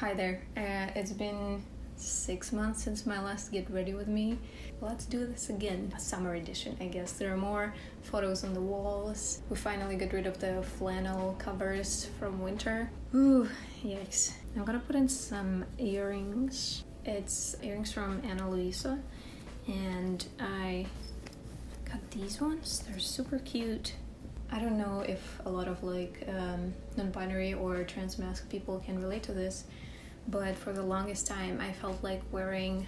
Hi there. Uh, it's been six months since my last Get Ready With Me. Let's do this again. A summer edition, I guess. There are more photos on the walls. We finally got rid of the flannel covers from winter. Ooh, yikes. I'm gonna put in some earrings. It's earrings from Ana Luisa. And I got these ones. They're super cute. I don't know if a lot of like um, non-binary or trans-masc people can relate to this, but for the longest time I felt like wearing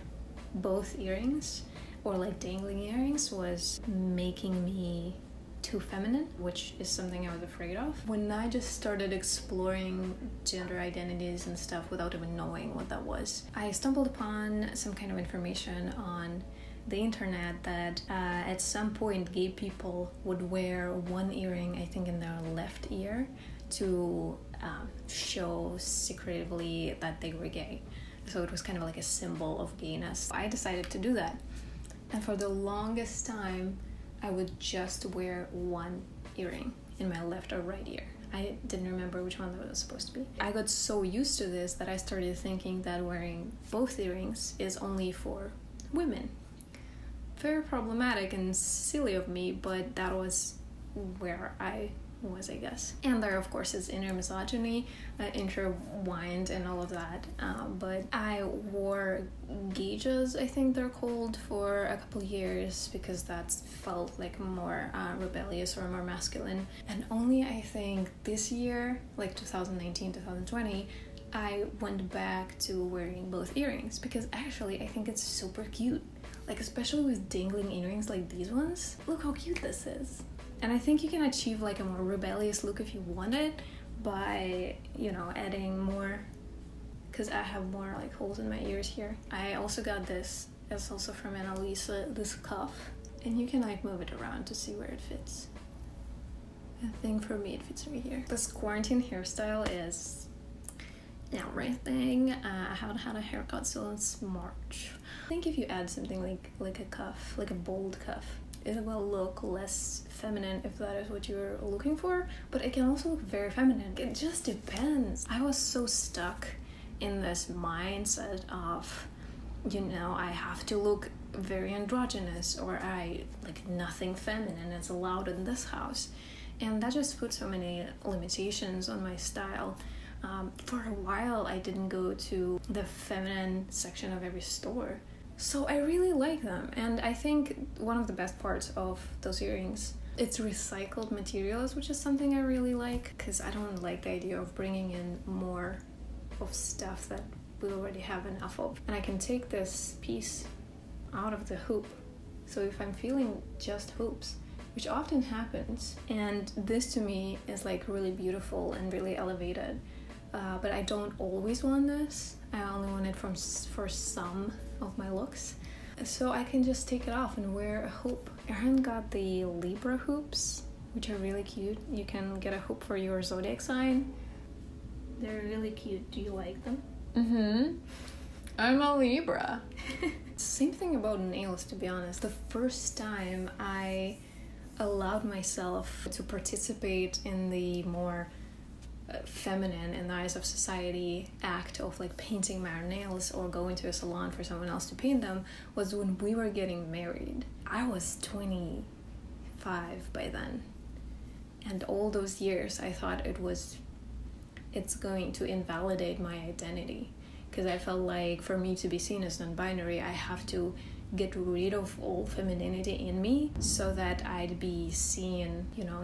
both earrings or like dangling earrings was making me too feminine, which is something I was afraid of. When I just started exploring gender identities and stuff without even knowing what that was, I stumbled upon some kind of information on the internet that uh, at some point gay people would wear one earring, I think, in their left ear to um, show secretively that they were gay. So it was kind of like a symbol of gayness. I decided to do that. And for the longest time, I would just wear one earring in my left or right ear. I didn't remember which one that was supposed to be. I got so used to this that I started thinking that wearing both earrings is only for women. Very problematic and silly of me, but that was where I was, I guess. And there, of course, is inner misogyny, uh, intertwined, and all of that. Um, but I wore gauges, I think they're called, for a couple years because that felt like more uh, rebellious or more masculine. And only I think this year, like 2019, 2020, I went back to wearing both earrings because actually I think it's super cute. Like, especially with dangling earrings like these ones. Look how cute this is and I think you can achieve like a more rebellious look if you want it by you know adding more because I have more like holes in my ears here. I also got this it's also from Ana Luisa this cuff and you can like move it around to see where it fits. I think for me it fits right here. This quarantine hairstyle is everything. Uh, I haven't had a haircut since March. I think if you add something like like a cuff, like a bold cuff, it will look less feminine if that is what you're looking for, but it can also look very feminine. It just depends. I was so stuck in this mindset of, you know, I have to look very androgynous or I like nothing feminine is allowed in this house. And that just put so many limitations on my style. Um, for a while, I didn't go to the feminine section of every store so I really like them, and I think one of the best parts of those earrings it's recycled materials, which is something I really like because I don't like the idea of bringing in more of stuff that we already have enough of. And I can take this piece out of the hoop. So if I'm feeling just hoops, which often happens, and this to me is like really beautiful and really elevated. Uh, but I don't always want this. I only want it from for some of my looks. So I can just take it off and wear a hoop. Erin got the Libra hoops, which are really cute. You can get a hoop for your zodiac sign. They're really cute. Do you like them? Mm-hmm. I'm a Libra. Same thing about nails, to be honest. The first time I allowed myself to participate in the more Uh, feminine in the eyes of society act of like painting my nails or going to a salon for someone else to paint them was when we were getting married. I was 25 by then. And all those years I thought it was it's going to invalidate my identity because I felt like for me to be seen as non-binary I have to get rid of all femininity in me so that I'd be seen, you know,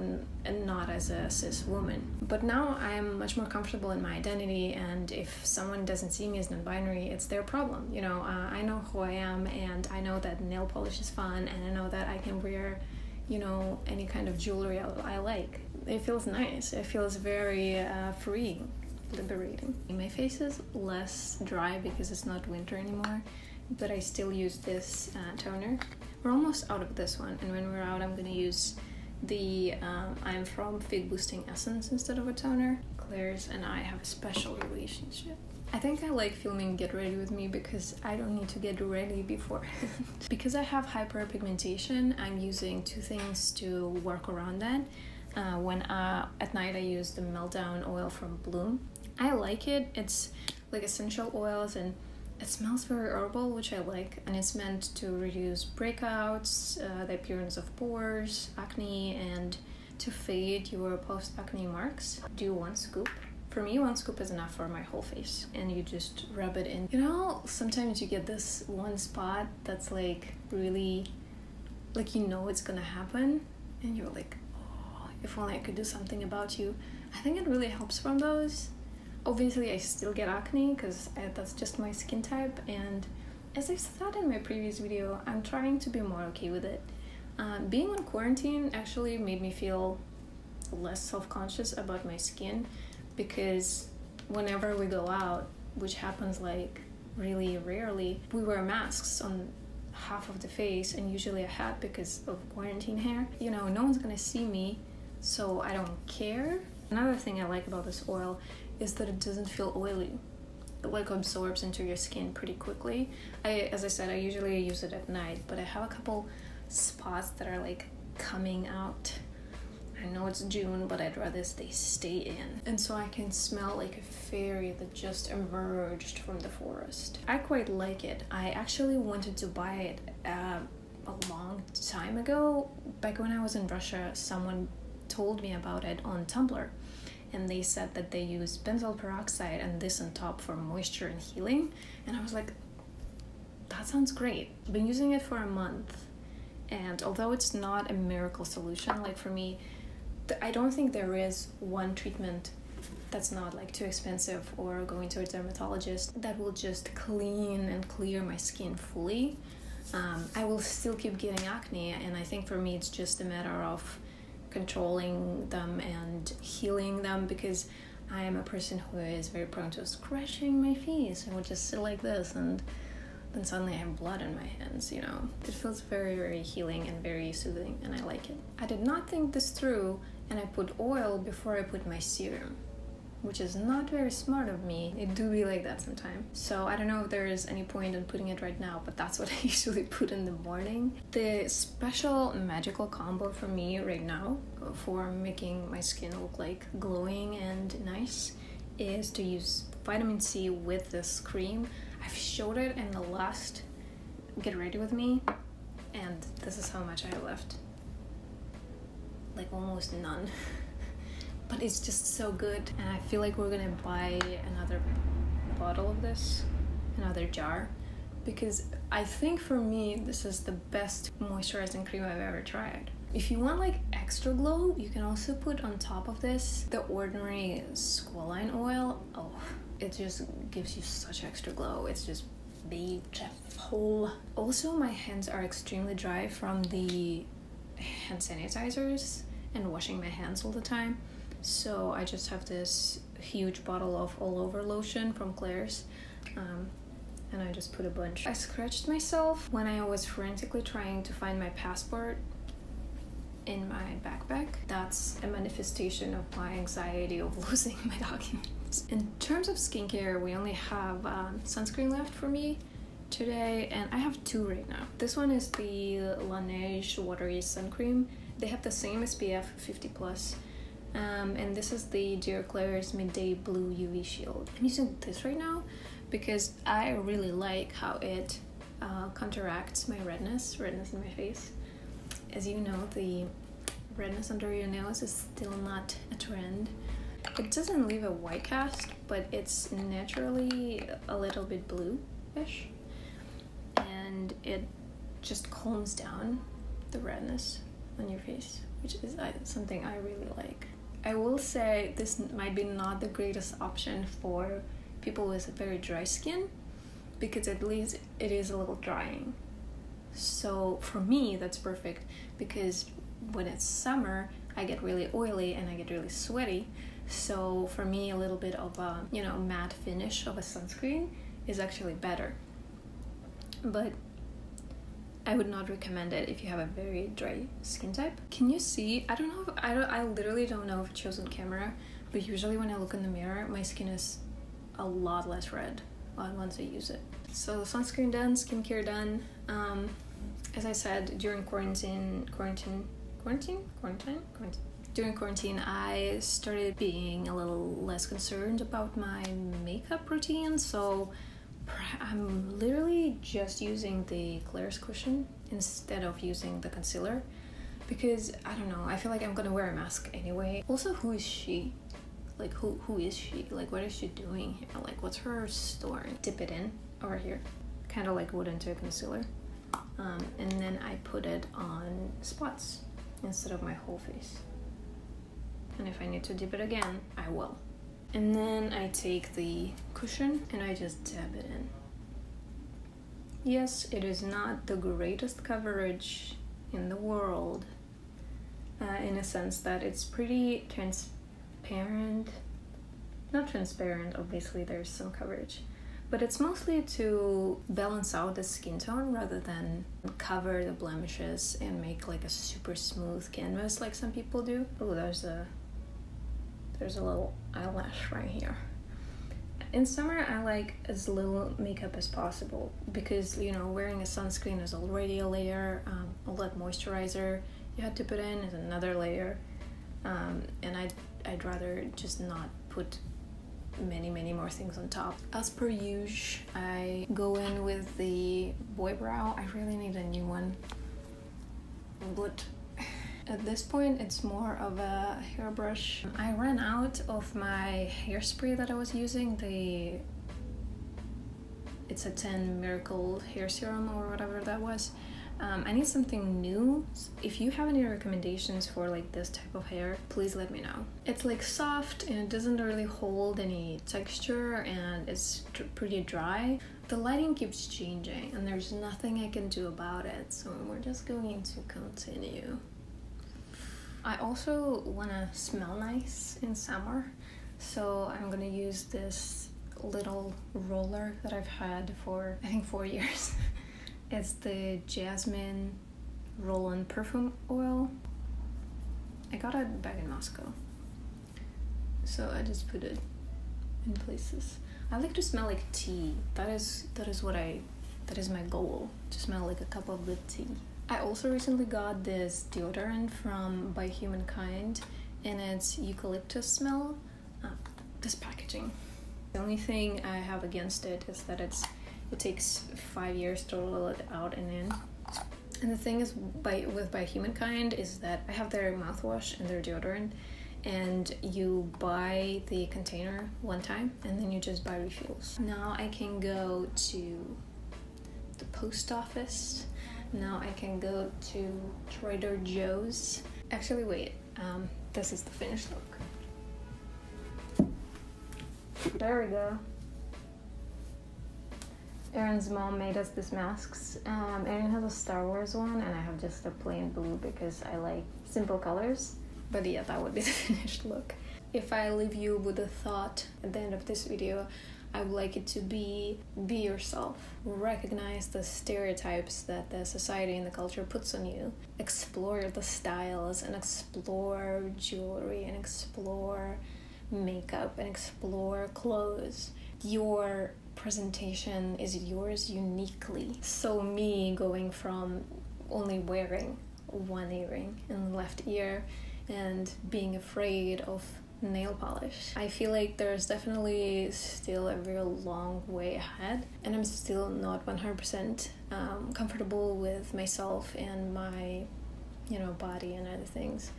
n- not as a cis woman. But now I'm much more comfortable in my identity, and if someone doesn't see me as non binary, it's their problem. You know, uh, I know who I am, and I know that nail polish is fun, and I know that I can wear, you know, any kind of jewelry I, I like. It feels nice, it feels very uh, liberating. My face is less dry because it's not winter anymore but I still use this uh, toner. We're almost out of this one, and when we're out, I'm gonna use the um, I'm from Fig Boosting Essence instead of a toner. Klairs and I have a special relationship. I think I like filming Get Ready With Me because I don't need to get ready beforehand. because I have hyperpigmentation, I'm using two things to work around that. Uh, when uh, at night I use the Meltdown oil from Blume. I like it. It's like essential oils and it smells very herbal, which I like, and it's meant to reduce breakouts, uh, the appearance of pores, acne, and to fade your post acne marks. Do one scoop. For me, one scoop is enough for my whole face, and you just rub it in. You know, sometimes you get this one spot that's like really, like you know it's gonna happen, and you're like, oh, if only I could do something about you. I think it really helps from those obviously I still get acne because that's just my skin type and as I said in my previous video I'm trying to be more okay with it. Um, being on quarantine actually made me feel less self-conscious about my skin because whenever we go out which happens like really rarely we wear masks on half of the face and usually a hat because of quarantine hair you know no one's gonna see me so I don't care another thing I like about this oil is that it doesn't feel oily. It like absorbs into your skin pretty quickly. I, as I said, I usually use it at night, but I have a couple spots that are like coming out. I know it's June, but I'd rather they stay in. And so I can smell like a fairy that just emerged from the forest. I quite like it. I actually wanted to buy it uh, a long time ago. Back when I was in Russia, someone told me about it on Tumblr and they said that they use benzoyl peroxide and this on top for moisture and healing. And I was like, that sounds great. I've been using it for a month, and although it's not a miracle solution, like for me, I don't think there is one treatment that's not like too expensive or going to a dermatologist that will just clean and clear my skin fully. Um, I will still keep getting acne, and I think for me, it's just a matter of controlling them and healing them because I am a person who is very prone to scratching my face and would just sit like this and then suddenly I have blood in my hands, you know. It feels very, very healing and very soothing and I like it. I did not think this through and I put oil before I put my serum which is not very smart of me. It do be like that sometimes. So I don't know if there is any point in putting it right now, but that's what I usually put in the morning. The special magical combo for me right now for making my skin look like glowing and nice is to use vitamin C with this cream. I've showed it in the last Get Ready With Me and this is how much I left. Like almost none. but it's just so good and I feel like we're gonna buy another bottle of this another jar because I think for me this is the best moisturizing cream I've ever tried. If you want like extra glow you can also put on top of this the ordinary squalane oil. Oh it just gives you such extra glow. It's just beautiful. Also my hands are extremely dry from the hand sanitizers and washing my hands all the time so I just have this huge bottle of all over lotion from Klairs. Um, and I just put a bunch. I scratched myself when I was frantically trying to find my passport in my backpack. That's a manifestation of my anxiety of losing my documents. In terms of skincare, we only have um, sunscreen left for me today, and I have two right now. This one is the Laneige Watery Sun Cream. They have the same SPF 50 plus um, and this is the Klairs Midday Blue UV Shield. I'm using this right now because I really like how it uh, counteracts my redness, redness in my face. As you know, the redness under your nose is still not a trend. It doesn't leave a white cast, but it's naturally a little bit blue-ish. And it just calms down the redness on your face, which is something I really like. I will say this might be not the greatest option for people with very dry skin because at least it is a little drying. So for me, that's perfect because when it's summer, I get really oily and I get really sweaty. So for me, a little bit of a you know matte finish of a sunscreen is actually better. But I would not recommend it if you have a very dry skin type. Can you see? I don't know. If, I don't. I literally don't know if it shows on camera, but usually when I look in the mirror, my skin is a lot less red once I use it. So sunscreen done, skincare done. Um, as I said during quarantine, quarantine, quarantine, quarantine, quarantine. During quarantine, I started being a little less concerned about my makeup routine, so I'm literally just using the Klairs cushion instead of using the concealer because I don't know, I feel like I'm gonna wear a mask anyway. Also, who is she? Like, who who is she? Like, what is she doing here? Like, what's her story? Dip it in over here, kind of like would into a concealer. Um, and then I put it on spots instead of my whole face. And if I need to dip it again, I will. And then I take the cushion and I just dab it in. Yes, it is not the greatest coverage in the world, uh, in a sense that it's pretty transparent. Not transparent, obviously, there's some coverage, but it's mostly to balance out the skin tone rather than cover the blemishes and make like a super smooth canvas like some people do. Oh, there's a there's a little eyelash right here. In summer, I like as little makeup as possible because you know wearing a sunscreen is already a layer. Um, all that moisturizer you had to put in is another layer, um, and I'd I'd rather just not put many many more things on top. As per usual, I go in with the boy brow. I really need a new one, but at this point, it's more of a hairbrush. I ran out of my hairspray that I was using, the it's a 10 miracle hair serum or whatever that was. Um, I need something new. If you have any recommendations for like this type of hair, please let me know. It's like soft and it doesn't really hold any texture and it's pretty dry. The lighting keeps changing and there's nothing I can do about it, so we're just going to continue. I also want to smell nice in summer, so I'm gonna use this little roller that I've had for I think four years. it's the Jasmine roll-on perfume oil. I got it back in Moscow, so I just put it in places. I like to smell like tea. That is that is what I that is my goal to smell like a cup of good tea. I also recently got this deodorant from By Humankind and it's eucalyptus smell. Uh, this packaging. The only thing I have against it is that it's it takes five years to roll it out and in. And the thing is by with By Humankind is that I have their mouthwash and their deodorant and you buy the container one time and then you just buy refills. Now I can go to the post office now I can go to Trader Joe's. Actually, wait, um, this is the finished look. There we go. Aaron's mom made us these masks. Um, Aaron has a Star Wars one, and I have just a plain blue because I like simple colors. But yeah, that would be the finished look. If I leave you with a thought at the end of this video, I would like it to be be yourself. Recognize the stereotypes that the society and the culture puts on you. Explore the styles and explore jewelry and explore makeup and explore clothes. Your presentation is yours uniquely. So, me going from only wearing one earring in the left ear and being afraid of nail polish. I feel like there's definitely still a real long way ahead, and I'm still not 100% um, comfortable with myself and my, you know, body and other things,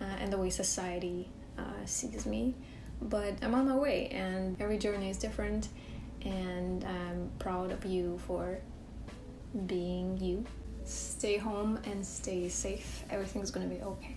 uh, and the way society uh, sees me. But I'm on my way, and every journey is different, and I'm proud of you for being you. Stay home and stay safe. Everything's gonna be okay.